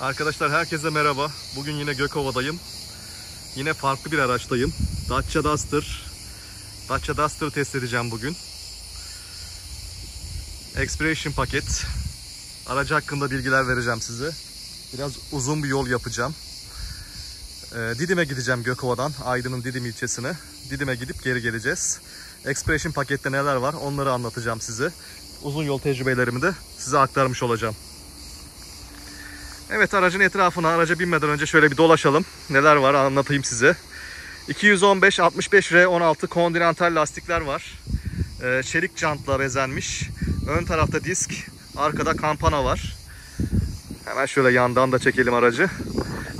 Arkadaşlar herkese merhaba. Bugün yine Gökova'dayım. Yine farklı bir araçtayım. Dacia Duster. Dacia Duster'ı test edeceğim bugün. Expiration paket. Aracı hakkında bilgiler vereceğim size. Biraz uzun bir yol yapacağım. Ee, Didim'e gideceğim Gökova'dan. Aydın'ın Didim ilçesine. Didim'e gidip geri geleceğiz. Expiration pakette neler var onları anlatacağım size. Uzun yol tecrübelerimi de size aktarmış olacağım. Evet aracın etrafına araca binmeden önce şöyle bir dolaşalım. Neler var anlatayım size. 215 65 R16 Continental lastikler var. Ee, çelik jantla bezenmiş. Ön tarafta disk, arkada kampana var. Hemen şöyle yandan da çekelim aracı.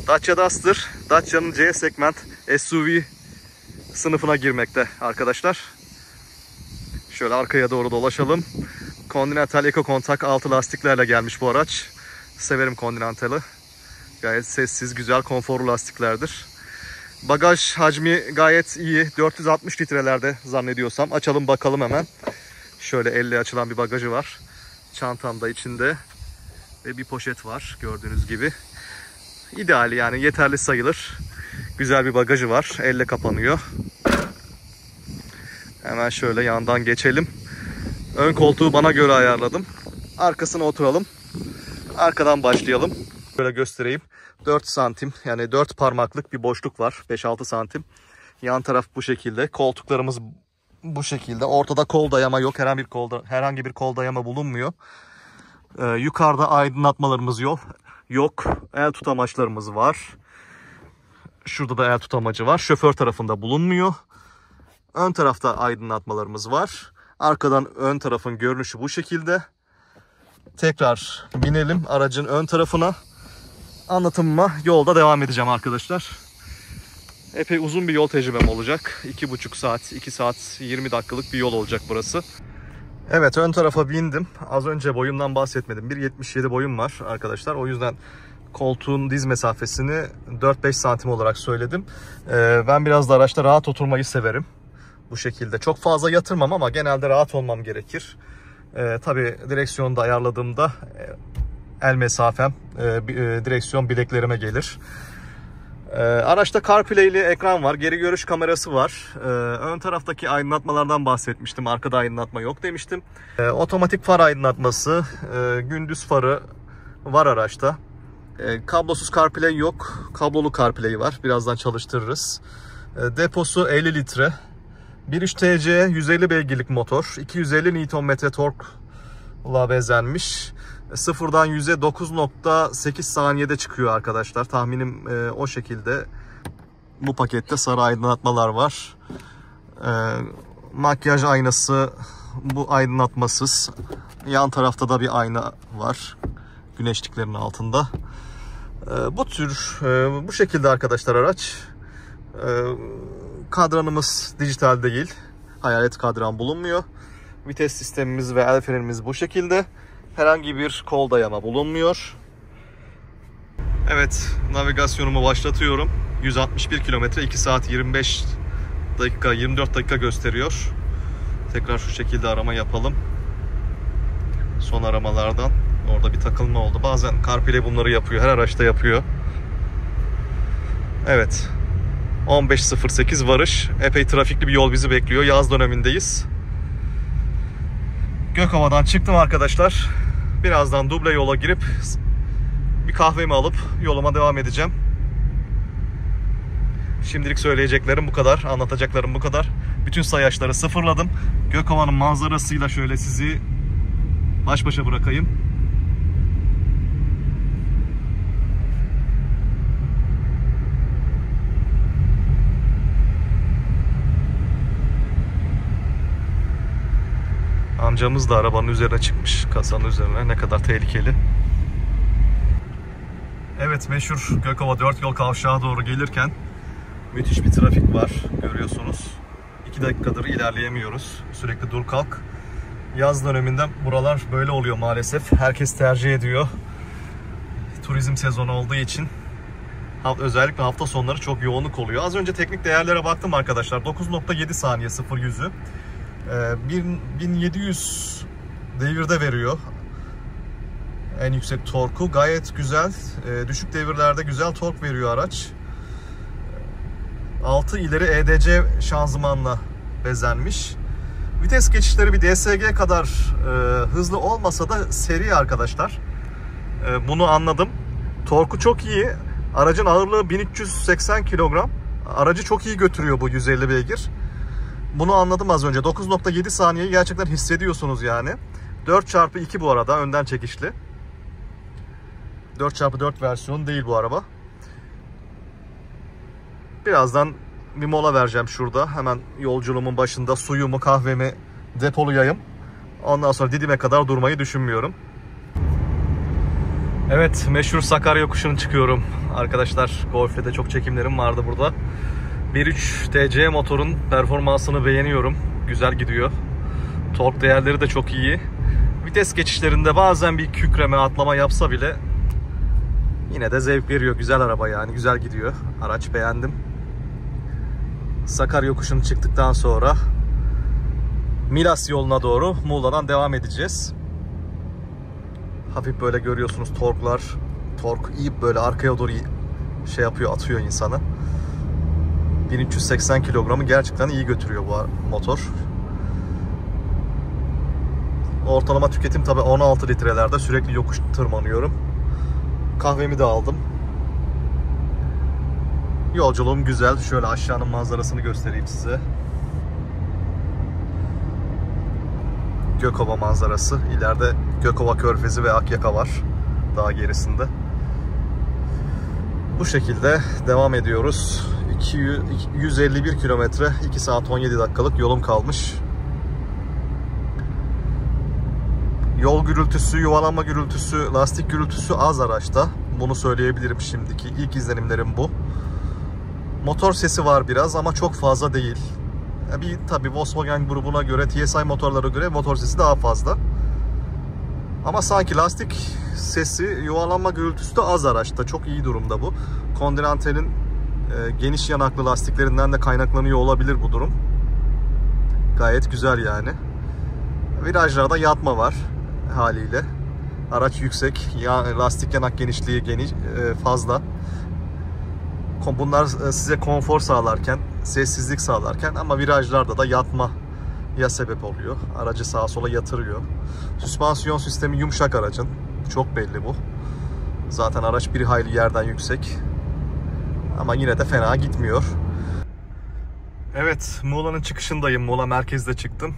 Dacia Duster, Dacia'nın C segment SUV sınıfına girmekte arkadaşlar. Şöyle arkaya doğru dolaşalım. Continental Eco Contact altı lastiklerle gelmiş bu araç. Severim Continental'ı. Gayet sessiz, güzel, konforlu lastiklerdir. Bagaj hacmi gayet iyi. 460 litrelerde zannediyorsam. Açalım bakalım hemen. Şöyle elle açılan bir bagajı var. Çantam da içinde. Ve bir poşet var gördüğünüz gibi. İdeal yani yeterli sayılır. Güzel bir bagajı var. Elle kapanıyor. Hemen şöyle yandan geçelim. Ön koltuğu bana göre ayarladım. Arkasına oturalım. Arkadan başlayalım. Böyle göstereyim. 4 santim yani 4 parmaklık bir boşluk var. 5-6 santim. Yan taraf bu şekilde. Koltuklarımız bu şekilde. Ortada kol dayama yok. Herhangi bir kol, herhangi bir kol dayama bulunmuyor. Ee, yukarıda aydınlatmalarımız yok. Yok. El tutamaçlarımız var. Şurada da el tutamacı var. Şoför tarafında bulunmuyor. Ön tarafta aydınlatmalarımız var. Arkadan ön tarafın görünüşü bu şekilde. Tekrar binelim aracın ön tarafına. Anlatımıma yolda devam edeceğim arkadaşlar. Epey uzun bir yol tecrübem olacak. 2,5 saat, 2 saat 20 dakikalık bir yol olacak burası. Evet ön tarafa bindim. Az önce boyumdan bahsetmedim. 1.77 boyum var arkadaşlar. O yüzden koltuğun diz mesafesini 4-5 santim olarak söyledim. Ee, ben biraz da araçta rahat oturmayı severim. Bu şekilde. Çok fazla yatırmam ama genelde rahat olmam gerekir. Ee, tabii direksiyonu da ayarladığımda el mesafem, e, e, direksiyon bileklerime gelir. Ee, araçta CarPlay'li ekran var, geri görüş kamerası var. Ee, ön taraftaki aydınlatmalardan bahsetmiştim, arkada aydınlatma yok demiştim. Ee, otomatik far aydınlatması, e, gündüz farı var araçta. E, kablosuz CarPlay yok, kablolu CarPlay var. Birazdan çalıştırırız. E, deposu 50 litre. 1.3 TC 150 beygirlik motor. 250 Nm torkla bezenmiş. Sıfırdan 100'e 9.8 saniyede çıkıyor arkadaşlar. Tahminim e, o şekilde. Bu pakette sarı aydınlatmalar var. E, makyaj aynası bu aydınlatmasız. Yan tarafta da bir ayna var. Güneşliklerin altında. E, bu tür e, bu şekilde arkadaşlar araç. E, kadranımız dijital değil. Hayalet kadran bulunmuyor. Vites sistemimiz ve el frenimiz bu şekilde. Herhangi bir kol dayama bulunmuyor. Evet, navigasyonumu başlatıyorum. 161 kilometre 2 saat 25 dakika 24 dakika gösteriyor. Tekrar şu şekilde arama yapalım. Son aramalardan orada bir takılma oldu. Bazen CarPlay bunları yapıyor. Her araçta yapıyor. Evet. 15.08 varış. Epey trafikli bir yol bizi bekliyor. Yaz dönemindeyiz. Gökova'dan çıktım arkadaşlar. Birazdan duble yola girip bir kahvemi alıp yoluma devam edeceğim. Şimdilik söyleyeceklerim bu kadar. Anlatacaklarım bu kadar. Bütün sayaçları sıfırladım. Gökova'nın manzarasıyla şöyle sizi baş başa bırakayım. Amcamız da arabanın üzerine çıkmış. Kasanın üzerine. Ne kadar tehlikeli. Evet meşhur Gökova 4 yol kavşağı doğru gelirken müthiş bir trafik var. Görüyorsunuz. 2 dakikadır ilerleyemiyoruz. Sürekli dur kalk. Yaz döneminde buralar böyle oluyor maalesef. Herkes tercih ediyor. Turizm sezonu olduğu için özellikle hafta sonları çok yoğunluk oluyor. Az önce teknik değerlere baktım arkadaşlar. 9.7 saniye 0 yüzü. 1700 devirde veriyor. En yüksek torku gayet güzel. E, düşük devirlerde güzel tork veriyor araç. 6 ileri EDC şanzımanla bezenmiş. Vites geçişleri bir DSG kadar e, hızlı olmasa da seri arkadaşlar. Bunu anladım. Torku çok iyi. Aracın ağırlığı 1380 kilogram. Aracı çok iyi götürüyor bu 150 beygir. Bunu anladım az önce. 9.7 saniyeyi gerçekten hissediyorsunuz yani. 4x2 bu arada önden çekişli. 4x4 versiyonu değil bu araba. Birazdan bir mola vereceğim şurada. Hemen yolculuğumun başında suyumu, kahvemi depolayayım. Ondan sonra Didim'e kadar durmayı düşünmüyorum. Evet, meşhur Sakarya yokuşunu çıkıyorum. Arkadaşlar, Golf'te de çok çekimlerim vardı burada. 1.3 TC motorun performansını beğeniyorum. Güzel gidiyor. Tork değerleri de çok iyi. Vites geçişlerinde bazen bir kükreme, atlama yapsa bile yine de zevk veriyor. Güzel araba yani, güzel gidiyor. Araç beğendim. Sakarya yokuşunu çıktıktan sonra Milas yoluna doğru Muğla'dan devam edeceğiz. Hafif böyle görüyorsunuz torklar. Tork iyi böyle arkaya doğru şey yapıyor, atıyor insanı. 1380 kilogramı gerçekten iyi götürüyor bu motor. Ortalama tüketim tabi 16 litrelerde sürekli yokuş tırmanıyorum. Kahvemi de aldım. Yolculuğum güzel. Şöyle aşağının manzarasını göstereyim size. Gökova manzarası. İleride Gökova Körfezi ve Akyaka var. Daha gerisinde. Bu şekilde devam ediyoruz. 151 kilometre 2 saat 17 dakikalık yolum kalmış. Yol gürültüsü, yuvalanma gürültüsü, lastik gürültüsü az araçta. Bunu söyleyebilirim şimdiki. ilk izlenimlerim bu. Motor sesi var biraz ama çok fazla değil. Bir tabi Volkswagen grubuna göre, TSI motorlara göre motor sesi daha fazla. Ama sanki lastik sesi, yuvarlanma gürültüsü de az araçta. Çok iyi durumda bu. Continental'in e, geniş yanaklı lastiklerinden de kaynaklanıyor olabilir bu durum. Gayet güzel yani. Virajlarda yatma var haliyle. Araç yüksek, lastik yanak genişliği geniş, e, fazla. Bunlar e, size konfor sağlarken, sessizlik sağlarken ama virajlarda da yatma ya sebep oluyor. Aracı sağa sola yatırıyor. Süspansiyon sistemi yumuşak aracın. Çok belli bu. Zaten araç bir hayli yerden yüksek. Ama yine de fena gitmiyor. Evet, Muğla'nın çıkışındayım. Muğla merkezde çıktım.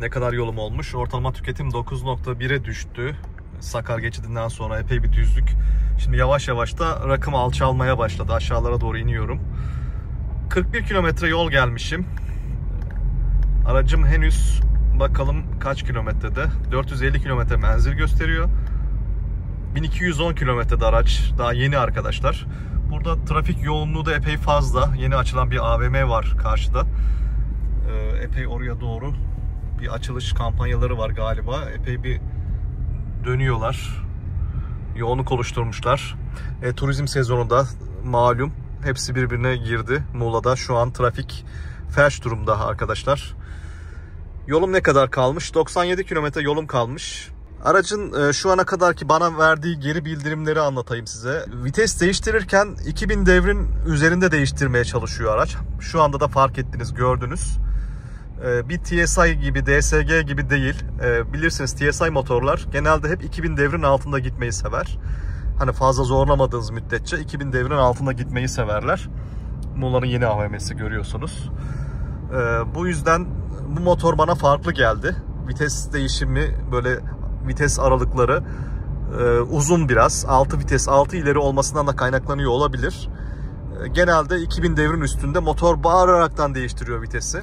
Ne kadar yolum olmuş? Ortalama tüketim 9.1'e düştü. Sakar geçidinden sonra epey bir düzlük. Şimdi yavaş yavaş da rakım alçalmaya başladı. Aşağılara doğru iniyorum. 41 kilometre yol gelmişim. Aracım henüz bakalım kaç kilometrede. 450 kilometre menzil gösteriyor. 1210 kilometrede araç. Daha yeni arkadaşlar. Burada trafik yoğunluğu da epey fazla. Yeni açılan bir AVM var karşıda. Ee, epey oraya doğru bir açılış kampanyaları var galiba. Epey bir dönüyorlar. Yoğunluk oluşturmuşlar. E, turizm sezonunda malum hepsi birbirine girdi. Muğla'da şu an trafik felç durumda arkadaşlar. Yolum ne kadar kalmış? 97 kilometre yolum kalmış. Aracın e, şu ana kadar ki bana verdiği geri bildirimleri anlatayım size. Vites değiştirirken 2000 devrin üzerinde değiştirmeye çalışıyor araç. Şu anda da fark ettiniz, gördünüz. E, bir TSI gibi, DSG gibi değil. E, bilirsiniz TSI motorlar genelde hep 2000 devrin altında gitmeyi sever. Hani fazla zorlamadığınız müddetçe 2000 devrin altında gitmeyi severler. Muğla'nın yeni AVM'si görüyorsunuz. Bu yüzden bu motor bana farklı geldi. Vites değişimi böyle vites aralıkları e, uzun biraz. 6 vites 6 ileri olmasından da kaynaklanıyor olabilir. E, genelde 2000 devrin üstünde motor bağıraraktan değiştiriyor vitesi.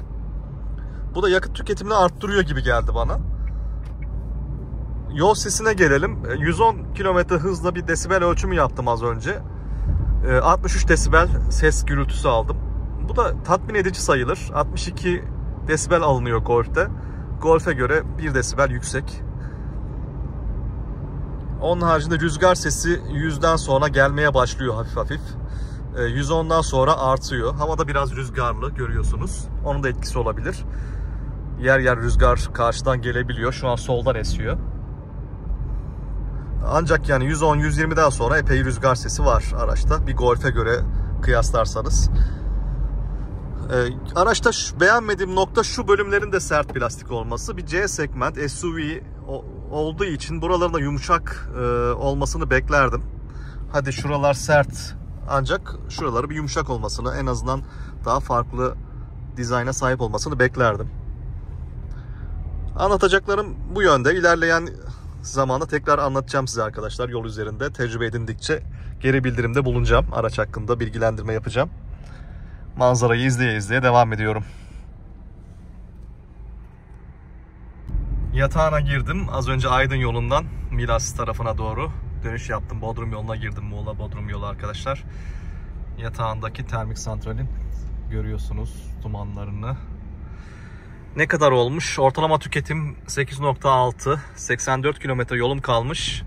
Bu da yakıt tüketimini arttırıyor gibi geldi bana. Yol sesine gelelim. 110 e, km hızla bir desibel ölçümü yaptım az önce. 63 desibel ses gürültüsü aldım. Bu da tatmin edici sayılır. 62 desibel alınıyor Golf'te. Golf'e göre 1 desibel yüksek. Onun haricinde rüzgar sesi 100'den sonra gelmeye başlıyor hafif hafif. 110'dan ee, sonra artıyor. Havada biraz rüzgarlı görüyorsunuz. Onun da etkisi olabilir. Yer yer rüzgar karşıdan gelebiliyor. Şu an soldan esiyor. Ancak yani 110-120'den sonra epey rüzgar sesi var araçta. Bir Golf'e göre kıyaslarsanız. Ee, araçta beğenmediğim nokta şu bölümlerin de sert plastik olması. Bir C segment SUV olduğu için buralarında yumuşak e, olmasını beklerdim. Hadi şuralar sert ancak şuraları bir yumuşak olmasını en azından daha farklı dizayna sahip olmasını beklerdim. Anlatacaklarım bu yönde. İlerleyen zamanda tekrar anlatacağım size arkadaşlar yol üzerinde. Tecrübe edindikçe geri bildirimde bulunacağım. Araç hakkında bilgilendirme yapacağım. Manzarayı izleye izleye devam ediyorum. Yatağına girdim. Az önce Aydın yolundan Milas tarafına doğru dönüş yaptım. Bodrum yoluna girdim. Muğla Bodrum yolu arkadaşlar. Yatağındaki termik santralin görüyorsunuz dumanlarını. Ne kadar olmuş? Ortalama tüketim 8.6. 84 kilometre yolum kalmış.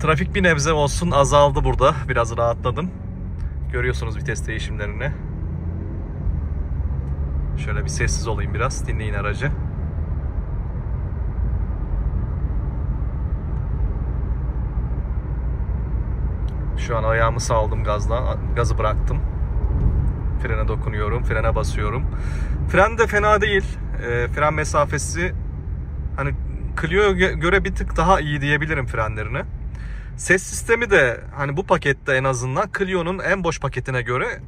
Trafik bir nebze olsun azaldı burada. Biraz rahatladım. Görüyorsunuz vites değişimlerini. Şöyle bir sessiz olayım biraz. Dinleyin aracı. Şu an ayağımı saldım gazdan. Gazı bıraktım. Frene dokunuyorum. Frene basıyorum. Fren de fena değil. E, fren mesafesi hani Clio'ya göre bir tık daha iyi diyebilirim frenlerini. Ses sistemi de hani bu pakette en azından Clio'nun en boş paketine göre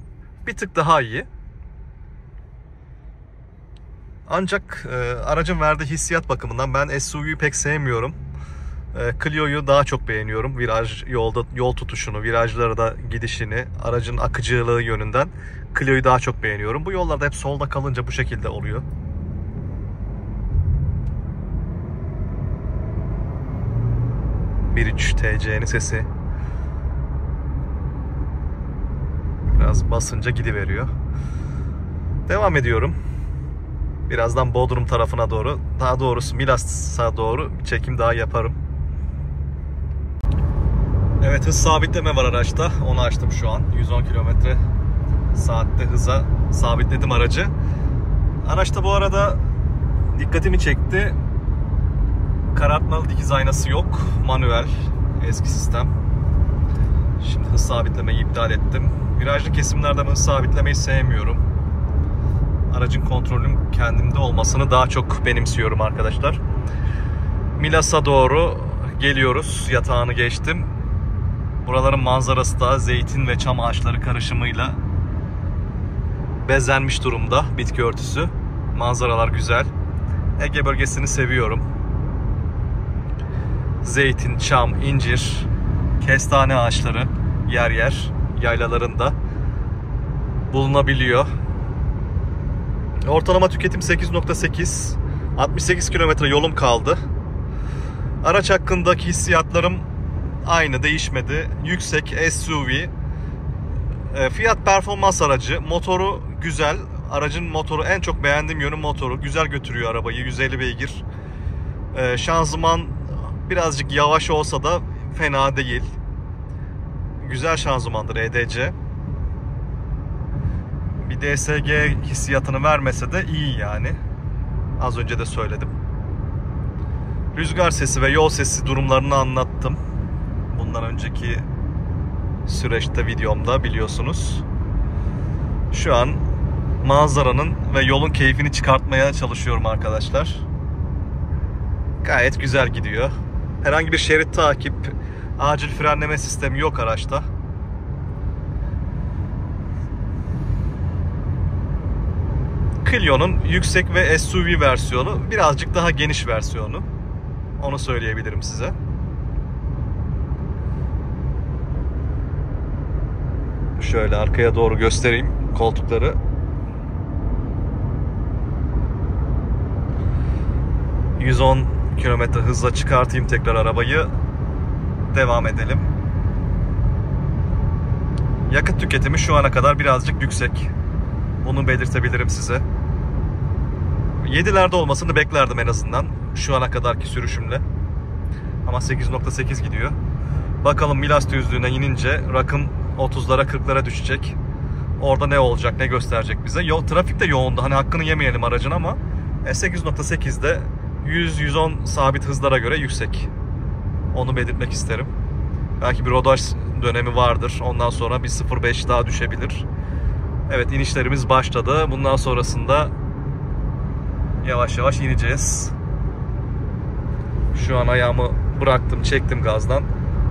bir tık daha iyi. Ancak e, aracın verdiği hissiyat bakımından ben SUV'yu pek sevmiyorum. E, Clio'yu daha çok beğeniyorum. Viraj yolda yol tutuşunu, virajlara da gidişini, aracın akıcılığı yönünden Clio'yu daha çok beğeniyorum. Bu yollarda hep solda kalınca bu şekilde oluyor. Bir TC'nin sesi. Biraz basınca gidiveriyor. Devam ediyorum. Birazdan Bodrum tarafına doğru, daha doğrusu Milas'a doğru çekim daha yaparım. Evet hız sabitleme var araçta. Onu açtım şu an. 110 kilometre saatte hıza sabitledim aracı. Araçta bu arada dikkatimi çekti. Karartmalı dikiz aynası yok. Manuel. Eski sistem. Şimdi hız sabitlemeyi iptal ettim. Virajlı kesimlerde hız sabitlemeyi sevmiyorum. Aracın kontrolüm kendimde olmasını daha çok benimsiyorum arkadaşlar. Milas'a doğru geliyoruz. Yatağını geçtim. Buraların manzarası da zeytin ve çam ağaçları karışımıyla bezenmiş durumda bitki örtüsü. Manzaralar güzel. Ege bölgesini seviyorum. Zeytin, çam, incir, kestane ağaçları yer yer yaylalarında bulunabiliyor. Ortalama tüketim 8.8. 68 kilometre yolum kaldı. Araç hakkındaki hissiyatlarım aynı değişmedi. Yüksek SUV. E, fiyat performans aracı. Motoru güzel. Aracın motoru en çok beğendiğim yönü motoru. Güzel götürüyor arabayı. 150 beygir. E, şanzıman birazcık yavaş olsa da fena değil. Güzel şanzımandır EDC. Bir DSG hissiyatını vermese de iyi yani. Az önce de söyledim. Rüzgar sesi ve yol sesi durumlarını anlattım. Bundan önceki süreçte videomda biliyorsunuz. Şu an manzaranın ve yolun keyfini çıkartmaya çalışıyorum arkadaşlar. Gayet güzel gidiyor. Herhangi bir şerit takip, acil frenleme sistemi yok araçta. Clio'nun yüksek ve SUV versiyonu birazcık daha geniş versiyonu. Onu söyleyebilirim size. Şöyle arkaya doğru göstereyim koltukları. ...110 kilometre hızla çıkartayım tekrar arabayı. Devam edelim. Yakıt tüketimi şu ana kadar birazcık yüksek. Bunu belirtebilirim size. 7'lerde olmasını beklerdim en azından. Şu ana kadarki sürüşümle. Ama 8.8 gidiyor. Bakalım Milas düzlüğüne inince rakım 30'lara 40'lara düşecek. Orada ne olacak, ne gösterecek bize. Yo, trafik de yoğundu. Hani hakkını yemeyelim aracın ama 8.8'de 100-110 sabit hızlara göre yüksek. Onu belirtmek isterim. Belki bir rodaj dönemi vardır. Ondan sonra bir 0.5 daha düşebilir. Evet inişlerimiz başladı. Bundan sonrasında yavaş yavaş ineceğiz. Şu an ayağımı bıraktım, çektim gazdan.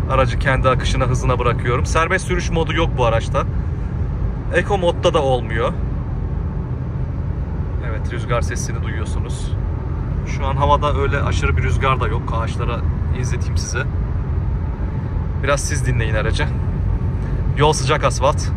Aracı kendi akışına, hızına bırakıyorum. Serbest sürüş modu yok bu araçta. Eco modda da olmuyor. Evet rüzgar sesini duyuyorsunuz. Şu an havada öyle aşırı bir rüzgar da yok. Ağaçlara izleteyim size. Biraz siz dinleyin aracı. Yol sıcak asfalt.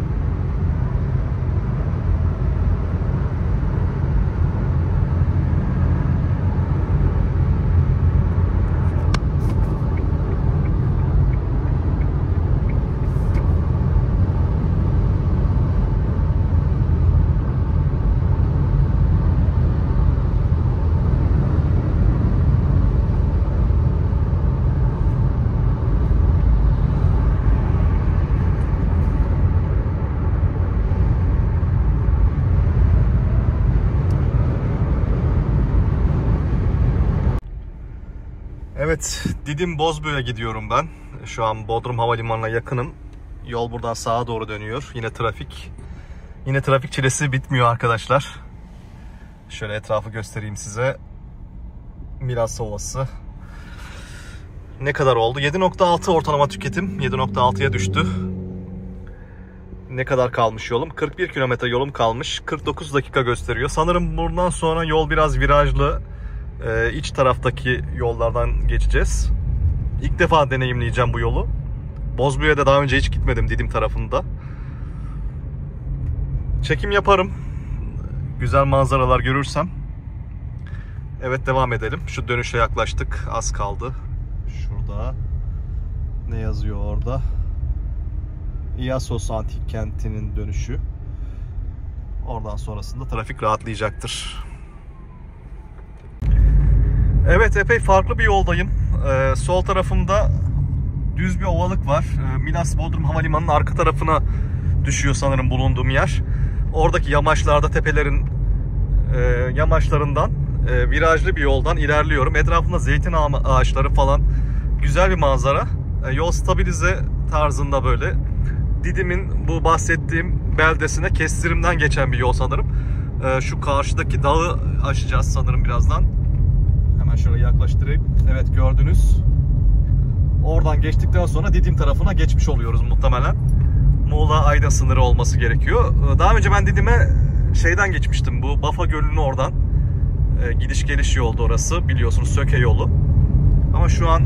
Evet, Didim Bozböy'e gidiyorum ben. Şu an Bodrum Havalimanı'na yakınım. Yol buradan sağa doğru dönüyor. Yine trafik. Yine trafik çilesi bitmiyor arkadaşlar. Şöyle etrafı göstereyim size. Milas Ovası. Ne kadar oldu? 7.6 ortalama tüketim. 7.6'ya düştü. Ne kadar kalmış yolum? 41 kilometre yolum kalmış. 49 dakika gösteriyor. Sanırım buradan sonra yol biraz virajlı e, iç taraftaki yollardan geçeceğiz. İlk defa deneyimleyeceğim bu yolu. Bozbüy'e de daha önce hiç gitmedim Didim tarafında. Çekim yaparım. Güzel manzaralar görürsem. Evet devam edelim. Şu dönüşe yaklaştık. Az kaldı. Şurada. Ne yazıyor orada? İyasos Antik Kenti'nin dönüşü. Oradan sonrasında trafik rahatlayacaktır. Evet epey farklı bir yoldayım. Ee, sol tarafımda düz bir ovalık var. Ee, Milas Bodrum Havalimanı'nın arka tarafına düşüyor sanırım bulunduğum yer. Oradaki yamaçlarda tepelerin e, yamaçlarından e, virajlı bir yoldan ilerliyorum. Etrafında zeytin ağaçları falan güzel bir manzara. E, yol stabilize tarzında böyle. Didim'in bu bahsettiğim beldesine kestirimden geçen bir yol sanırım. E, şu karşıdaki dağı aşacağız sanırım birazdan. Hemen şöyle yaklaştırayım. Evet gördünüz. Oradan geçtikten sonra Didim tarafına geçmiş oluyoruz muhtemelen. Muğla Aydın sınırı olması gerekiyor. Daha önce ben Didim'e şeyden geçmiştim. Bu Bafa Gölü'nün oradan. E, gidiş geliş yoldu orası. Biliyorsunuz Söke yolu. Ama şu an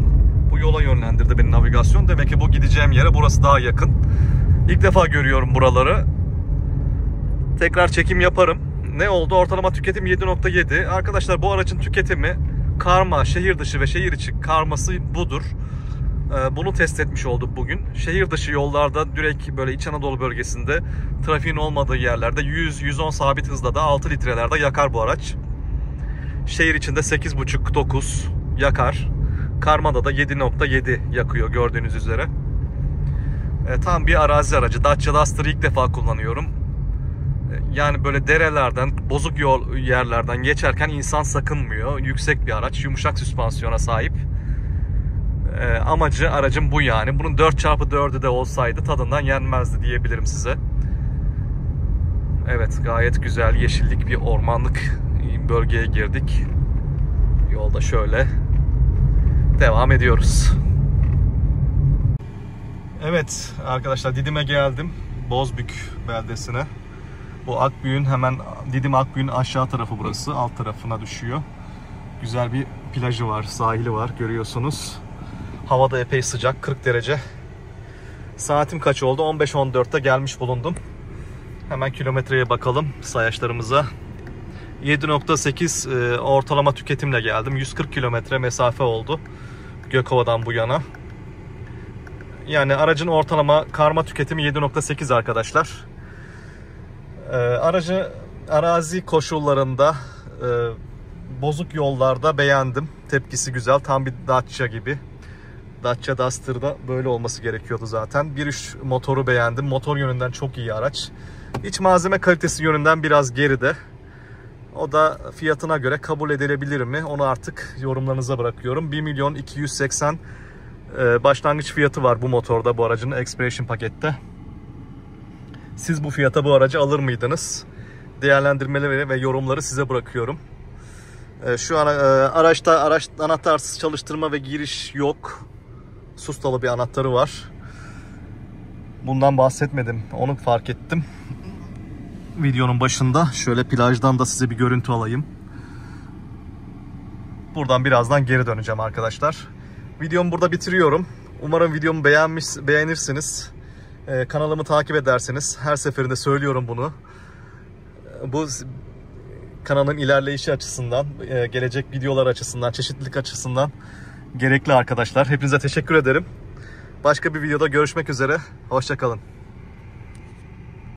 bu yola yönlendirdi beni navigasyon. Demek ki bu gideceğim yere burası daha yakın. İlk defa görüyorum buraları. Tekrar çekim yaparım. Ne oldu? Ortalama tüketim 7.7. Arkadaşlar bu aracın tüketimi karma, şehir dışı ve şehir içi karması budur. Ee, bunu test etmiş olduk bugün. Şehir dışı yollarda direkt böyle İç Anadolu bölgesinde trafiğin olmadığı yerlerde 100-110 sabit hızla da 6 litrelerde yakar bu araç. Şehir içinde 8.5-9 yakar. Karmada da 7.7 yakıyor gördüğünüz üzere. E, tam bir arazi aracı. Dacia Duster'ı ilk defa kullanıyorum. Yani böyle derelerden, bozuk yol yerlerden geçerken insan sakınmıyor. Yüksek bir araç, yumuşak süspansiyona sahip. E, amacı aracın bu yani. Bunun 4x4'ü de olsaydı tadından yenmezdi diyebilirim size. Evet gayet güzel yeşillik bir ormanlık bölgeye girdik. Yolda şöyle devam ediyoruz. Evet arkadaşlar Didim'e geldim. Bozbük beldesine. Bu Akbüyün hemen Didim Akbüyün aşağı tarafı burası. Alt tarafına düşüyor. Güzel bir plajı var, sahili var görüyorsunuz. Havada epey sıcak 40 derece. Saatim kaç oldu? 15-14'te gelmiş bulundum. Hemen kilometreye bakalım sayaçlarımıza. 7.8 e, ortalama tüketimle geldim. 140 kilometre mesafe oldu. Gökova'dan bu yana. Yani aracın ortalama karma tüketimi 7.8 arkadaşlar. Ee, aracı arazi koşullarında e, bozuk yollarda beğendim. Tepkisi güzel. Tam bir Dacia gibi. Dacia Duster'da böyle olması gerekiyordu zaten. 1.3 motoru beğendim. Motor yönünden çok iyi araç. İç malzeme kalitesi yönünden biraz geride. O da fiyatına göre kabul edilebilir mi? Onu artık yorumlarınıza bırakıyorum. 1 milyon 280 Ee, başlangıç fiyatı var bu motorda bu aracın Expedition pakette. Siz bu fiyata bu aracı alır mıydınız? Değerlendirmeleri ve yorumları size bırakıyorum. Ee, şu an e, araçta araç anahtarsız çalıştırma ve giriş yok. Sustalı bir anahtarı var. Bundan bahsetmedim. Onu fark ettim. Videonun başında şöyle plajdan da size bir görüntü alayım. Buradan birazdan geri döneceğim arkadaşlar. Videomu burada bitiriyorum. Umarım videomu beğenmiş, beğenirsiniz. Ee, kanalımı takip edersiniz. Her seferinde söylüyorum bunu. Bu kanalın ilerleyişi açısından, e, gelecek videolar açısından, çeşitlilik açısından gerekli arkadaşlar. Hepinize teşekkür ederim. Başka bir videoda görüşmek üzere. Hoşçakalın.